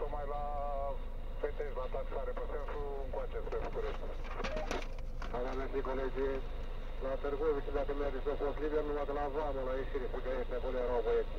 tocmai la Fetești, la taxare, pe sensul încoace spre București. Alea mersi colegii la Târgovici, dacă mergeți, a fost liber, numai de la vamă, la ieșire, să găiește, acolo erau băieți.